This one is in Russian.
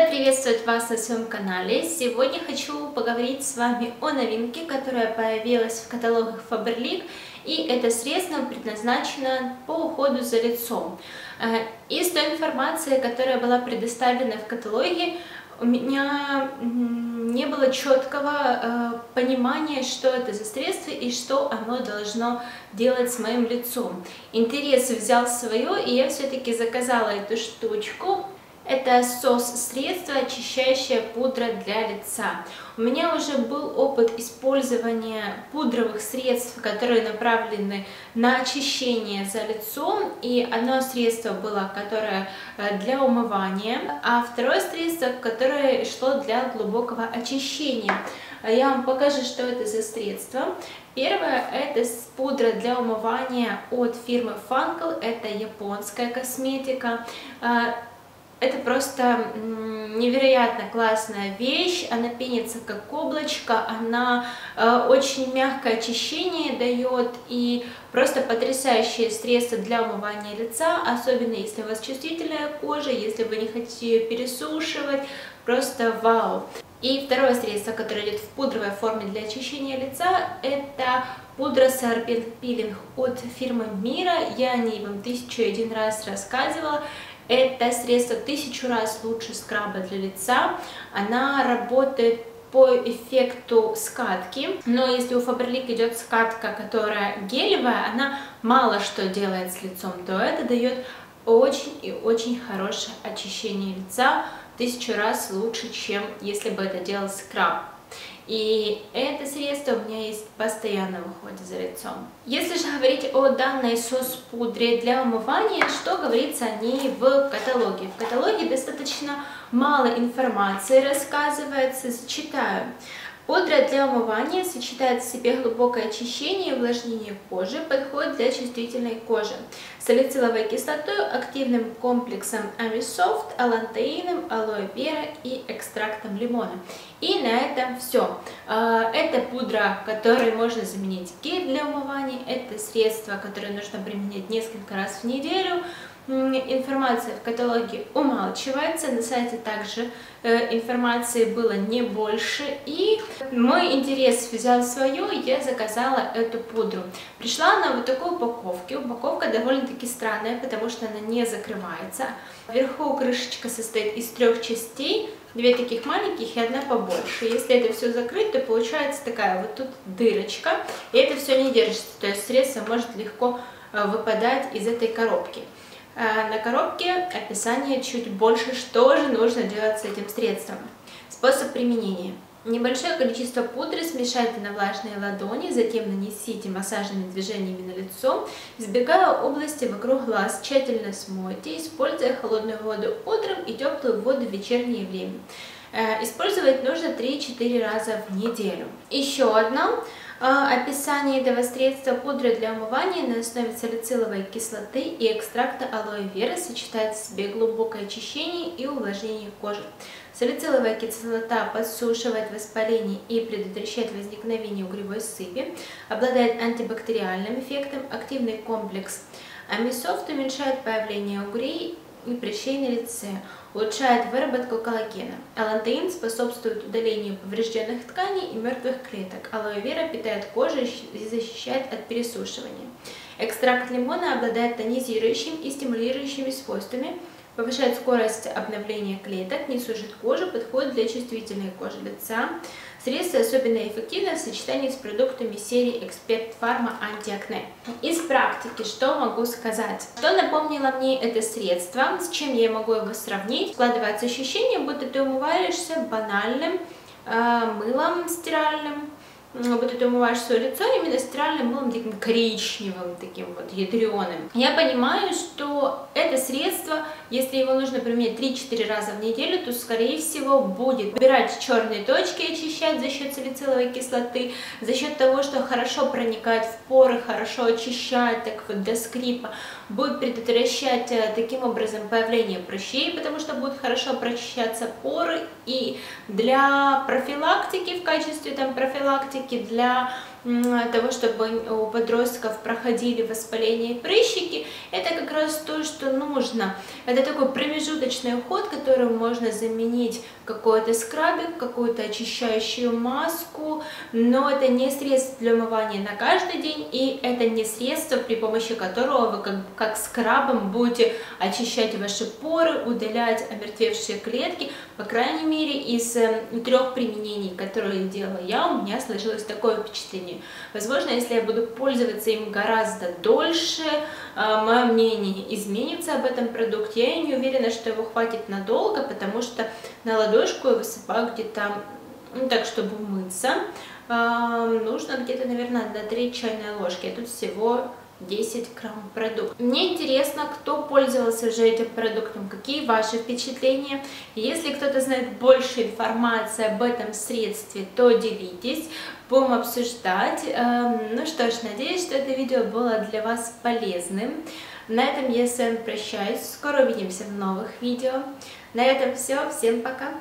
Рада приветствовать вас на своем канале. Сегодня хочу поговорить с вами о новинке, которая появилась в каталогах Faberlic. И это средство предназначено по уходу за лицом. Э, из той информации, которая была предоставлена в каталоге, у меня не было четкого э, понимания, что это за средство и что оно должно делать с моим лицом. Интерес взял свое, и я все-таки заказала эту штучку. Это сос-средство, очищающая пудра для лица. У меня уже был опыт использования пудровых средств, которые направлены на очищение за лицом. И одно средство было, которое э, для умывания, а второе средство, которое шло для глубокого очищения. Я вам покажу, что это за средство. Первое это пудра для умывания от фирмы Funkel, это японская косметика. Это просто невероятно классная вещь, она пенится как облачко, она э, очень мягкое очищение дает и просто потрясающее средство для умывания лица, особенно если у вас чувствительная кожа, если вы не хотите ее пересушивать, просто вау. И второе средство, которое идет в пудровой форме для очищения лица, это пудра Sorbent Peeling от фирмы Мира. Я о ней вам тысячу один раз рассказывала. Это средство тысячу раз лучше скраба для лица. Она работает по эффекту скатки, но если у Faberlic идет скатка, которая гелевая, она мало что делает с лицом, то это дает очень и очень хорошее очищение лица, тысячу раз лучше, чем если бы это делал скраб. И это средство у меня есть постоянно в уходе за лицом. Если же говорить о данной сос-пудре для умывания, что говорится о ней в каталоге? В каталоге достаточно мало информации рассказывается, зачитаю. Пудра для умывания сочетает в себе глубокое очищение и увлажнение кожи, подходит для чувствительной кожи. Салициловой кислотой, активным комплексом Амисофт, алантеином, алоэ вера и экстрактом лимона. И на этом все. А, это пудра, которой можно заменить гель для умывания. Это средство, которое нужно применять несколько раз в неделю информация в каталоге умалчивается, на сайте также э, информации было не больше, и мой интерес взял свое, я заказала эту пудру. Пришла она вот такой упаковке, упаковка довольно-таки странная, потому что она не закрывается. Вверху крышечка состоит из трех частей, две таких маленьких и одна побольше. Если это все закрыть, то получается такая вот тут дырочка, и это все не держится, то есть средство может легко э, выпадать из этой коробки. Э, на коробке описание чуть больше, что же нужно делать с этим средством. Способ применения. Небольшое количество пудры смешайте на влажные ладони, затем нанесите массажными движениями на лицо, избегая области вокруг глаз, тщательно смойте, используя холодную воду утром и теплую воду в вечернее время. Э, использовать нужно 3-4 раза в неделю. Еще одно описание этого средства пудра для умывания на основе салициловой кислоты и экстракта алоэ вера сочетает в себе глубокое очищение и увлажнение кожи. Салициловая кислота подсушивает воспаление и предотвращает возникновение угревой сыпи, обладает антибактериальным эффектом, активный комплекс амисофт уменьшает появление угрей и прыщей на лице, улучшает выработку коллагена. Алантеин способствует удалению поврежденных тканей и мертвых клеток. Алоэ вера питает кожу и защищает от пересушивания. Экстракт лимона обладает тонизирующим и стимулирующими свойствами, повышает скорость обновления клеток, не сушит кожу, подходит для чувствительной кожи лица. Средство особенно эффективно в сочетании с продуктами серии Expert Pharma Anti-Acne. Из практики что могу сказать? Что напомнило мне это средство, с чем я могу его сравнить? Складывается ощущение, будто ты умываешься банальным э, мылом стиральным, вот ты умываешь свое лицо именно стиральным мылом таким коричневым, таким вот ядреным. Я понимаю, что это средство, если его нужно применять 3-4 раза в неделю, то скорее всего будет убирать черные точки, очищать за счет салициловой кислоты, за счет того, что хорошо проникает в поры, хорошо очищает, так вот до скрипа, будет предотвращать э, таким образом появление прыщей, потому что будут хорошо прочищаться поры и для профилактики, в качестве там профилактики, для того, чтобы у подростков проходили воспаление и прыщики, это как раз то, что нужно. Это такой промежуточный уход, которым можно заменить какой-то скрабик, какую-то очищающую маску, но это не средство для умывания на каждый день, и это не средство, при помощи которого вы как, как скрабом будете очищать ваши поры, удалять омертвевшие клетки, по крайней мере, из э, трех применений, которые делала я, у меня сложилось такое впечатление. Возможно, если я буду пользоваться им гораздо дольше, э, мое мнение изменится об этом продукте. Я не уверена, что его хватит надолго, потому что на ладошку я высыпаю где-то, ну, так, чтобы умыться, э, нужно где-то, наверное, до 3 чайной ложки. А тут всего 10 грамм продукта. Мне интересно, кто пользовался уже этим продуктом, какие ваши впечатления. Если кто-то знает больше информации об этом средстве, то делитесь, будем обсуждать. Эм, ну что ж, надеюсь, что это видео было для вас полезным. На этом я с вами прощаюсь, скоро увидимся в новых видео. На этом все, всем пока!